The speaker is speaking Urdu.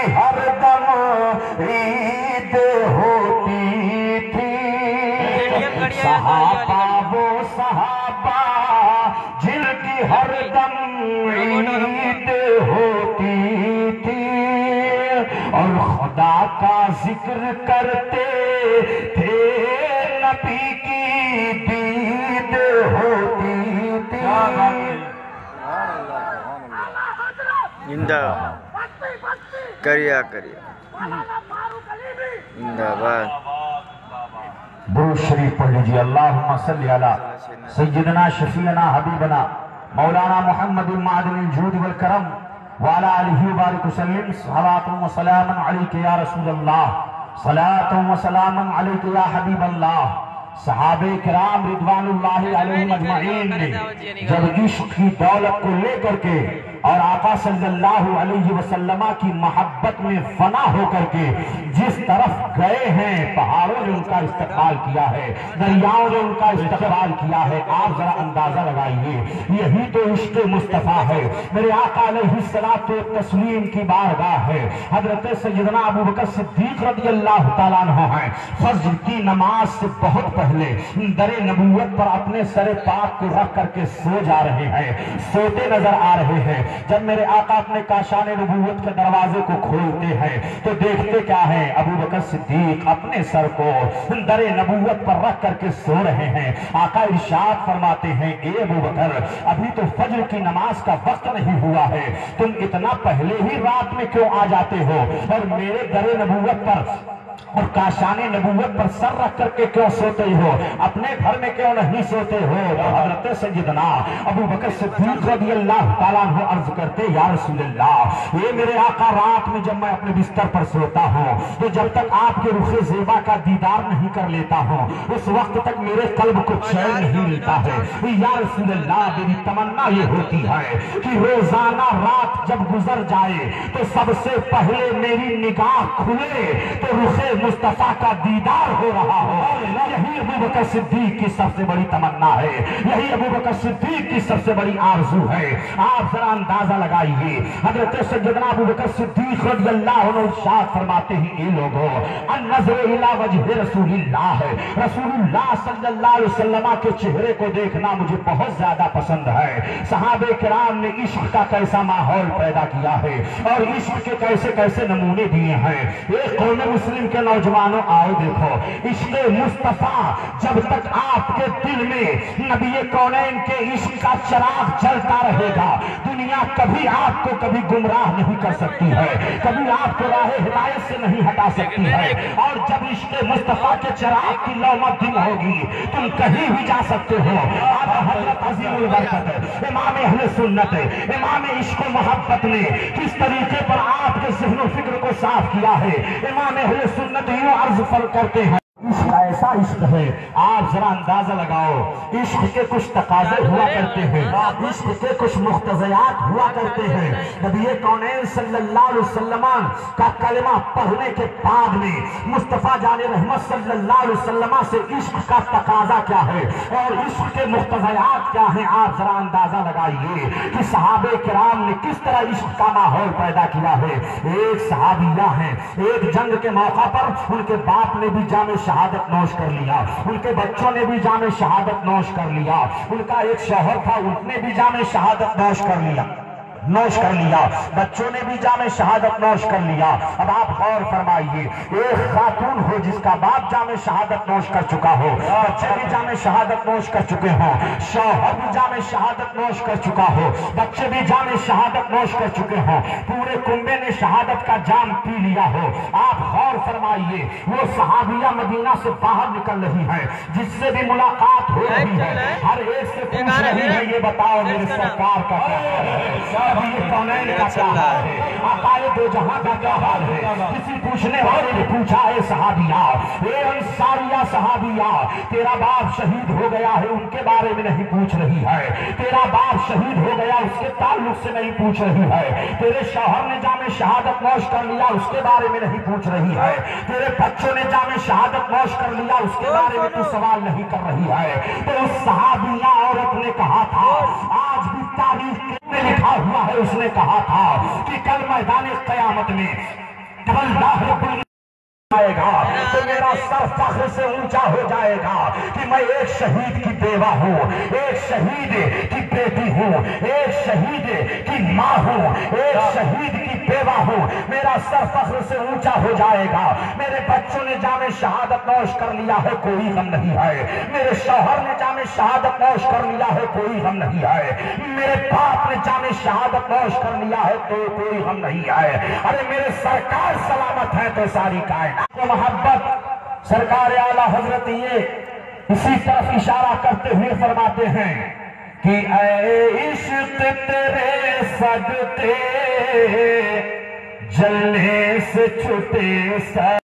ہر دم عید ہوتی تھی۔ صحابہ وہ صحابہ جن کی ہر دم عید ہوتی تھی۔ اور خدا کا ذکر کرتے تھے نبی کی دید ہوتی تھی۔ زندہ۔ کریا کریا۔ زندہ باد۔ درود شریف پڑھ لیجیے اللہم صلی علی سیدنا، شفیعنا، حبیبنا، مولانا محمد معدن الجود والکرم وعلا علیہ وبارک وسلم صلاة و سلاما علیک یا رسول اللہ صلاة و سلاما علیک یا حبیب اللہ۔ صحابہ کرام رضوان اللہ علیہ مجمعین نے جب عشق کی دولت کو لے کر کے اور آقا صلی اللہ علیہ وسلم کی محبت میں فنا ہو کر کے جس طرف گئے ہیں پہاڑوں نے ان کا استقبال کیا ہے دریاؤں نے ان کا استقبال کیا ہے۔ آپ ذرا اندازہ لگائیے یہی تو عشق مصطفیٰ ہے۔ میرے آقا علیہ السلام تو تسلیم کی بارگاہ ہے۔ حضرت سیدنا ابو بکر صدیق رضی اللہ تعالیٰ عنہ ہیں۔ فجر کی نماز سے بہت پہلے در نبوت پر اپنے سر پاک کو رکھ کر کے سو جا رہے ہیں، سوتے نظر آ رہے ہیں۔ جب میرے آقا اپنے کاشان نبوت کے دروازے کو کھولتے ہیں تو دیکھتے کیا ہے ابو بکر صدیق اپنے سر کو در نبوت پر رکھ کر کے سو رہے ہیں۔ آقا ارشاد فرماتے ہیں، اے ابو بکر، ابھی تو فجر کی نماز کا وقت نہیں ہوا ہے۔ تم اتنا پہلے ہی رات میں کیوں آ جاتے ہو؟ اور میرے در نبوت پر کاشان نبوت پر سر رکھ کر کے کیوں سوتے ہو؟ اپنے گھر میں کیوں نہیں سوتے ہو؟ حضرت سیدنا ابو بکر صدیق رضی اللہ تعالیٰ عنہ عرض کرتے، یا رسول اللہ، یہ میرے آقا رات میں جب میں اپنے بستر پر سوتا ہوں، تو جب تک آپ کے رخ زیبا کا دیدار نہیں کر لیتا ہوں، اس وقت تک میرے قلب کو چین نہیں ملتا ہے۔ یا رسول اللہ، میری تمنا یہ ہوتی ہے کہ روزانہ رات جب گزر جائے، تو سب سے پہلے میری نگاہ کھلے، تو رخ مصطفیٰ کا دیدار ہو رہا ہو۔ یہی ابو بکر صدیق کی سب سے بڑی تمنا ہے۔ یہی ابو بکر صدیق کی سب سے بڑی آرزو ہے۔ آپ ذرا اندازہ لگائیے۔ حضرت سیدنا ابو بکر صدیق رضی اللہ عنہ ارشاد فرماتے ہیں، اے لوگوں النظر الى وجہ رسول اللہ رسول اللہ صلی اللہ علیہ وسلم کے چہرے کو دیکھنا مجھے بہت زیادہ پسند ہے۔ صحابہ کرام نے عشق کا کیسا ماحول پیدا کیا ہے اور عشق کے کیسے کیسے نمونے دیے ہیں۔ ایک قوم مسلم کے نوجوانوں آؤ دیکھو۔ عشق مصطفیٰ، جب تک آپ کے دل میں نبی کونین کے عشق کا چراغ جلتا رہے گا، دنیا کبھی آپ کو کبھی گمراہ نہیں کر سکتی ہے، کبھی آپ کو راہ ہدایت سے نہیں ہٹا سکتی ہے۔ اور جب عشق مصطفیٰ کے چراغ کی لومت دن ہوگی، تم کہیں بھی جا سکتے ہو۔ آپ حضرت عظیم البرکت، امام اہل سنت، امام عشق و محبت نے کس طریقے پر آپ کے ذہن و فکر کو صاف کیا ہے؟ امام اہل سنت یوں عرض فر کرتے ہیں۔ ایسا عشق ہے۔ آپ ذرا اندازہ لگاؤ عشق کے کچھ تقاضے ہوا کرتے ہیں۔ عشق کے کچھ مختزیات ہوا کرتے ہیں۔ نبی کونین صلی اللہ علیہ وسلم کا کلمہ پڑھنے کے بعد میں مصطفیٰ جان رحمت صلی اللہ علیہ وسلم سے عشق کا تقاضا کیا ہے۔ اور عشق کے مختزیات کیا ہیں؟ آپ ذرا اندازہ لگائیے کہ صحابہ کرام نے کس طرح عشق کا ماحول پیدا کیا ہے۔ ایک صحابیہ ہیں۔ ایک جنگ کے موقع پر ان کے باپ نے بھی جامع شہادت نوش کر لیا۔ ان کے بچوں نے بھی جامع شہادت نوش کر لیا۔ ان کا ایک شوہر تھا، اس نے بھی جامع شہادت نوش کر لیا۔ نوش کر لیا۔ بچوں نے بھی جامع شہادت نوش کر لیا۔ اب آپ غور فرمائیے ایک خاتون ہو جس کا باپ جامع شہادت نوش کر چکا ہو بچے بھی جامع شہادت نوش کر چکے ہوں شوہر بھی جامع شہادت نوش کر چکا ہو بچے بھی جامع شہادت نوش کر چکے ہوں۔ پورے کنبے نے شہادت کا جام پی لیا ہو۔ آپ غور فرمائیے وہ صحابیہ مدینہ سے باہر نکل رہی ہے جس سے بھی ملاقات ہو رہی ہے۔ ہر ایک سے پوچھ رہی ہے یہ بتاؤ میرے سرکار کا کیا ہے؟ کونین کا کیا حال ہے آقائے دو جہاں کا کیا حال ہے کسی پوچھنے والے نے پوچھا اے صحابیہ اے انصاریہ صحابیہ تیرا باپ شہید ہو گیا ہے ان کے بارے میں نہیں پوچھ رہی ہے تیرا باپ شہید ہو گیا اس کے تعلق سے نہیں پوچھ رہی ہے تیرے شوہر نے جامع شہادت نوش کر لیا اس کے بارے میں نہیں پوچھ رہی ہے تیرے بچوں نے جامع شہادت نوش کر لیا اس کے بارے میں تو سوال نہیں کر رہی ہے تو اس صحابیہ عورت نے کہا تھا، آج بھی تاریخ کے لکھا ہوا ہے اس نے کہا تھا کہ کل میدان قیامت میں جب اللہ رب العزت آئے گا تو میرا سر فخر سے اونچا ہو جائے گا کہ میں ایک شہید کی بیوہ ہوں، ایک شہید کی بیٹی ہوں، ایک شہید کی ماں ہوں، ایک شہید کی بیوہ ہوں۔ میرا سر فخر سے اونچا ہو جائے گا۔ میرے بچوں نے جامع شہادت نوش کر لیا ہے، کوئی غم نہیں ہے۔ میرے شوہر نے جامع شہادت نوش کر لیا ہے، کوئی غم نہیں ہے۔ میرے باپ شہادت نوش کر لیا ہے تو کوئی غم نہیں ہے ارے میرے سرکار سلامت ہے تو ساری کائنات کو محبت۔ سرکار اعلیٰ حضرت یہ اسی طرف اشارہ کرتے ہوئے فرماتے ہیں کہ اے عشق تیرے صدقے، جلنے سے چھٹے سر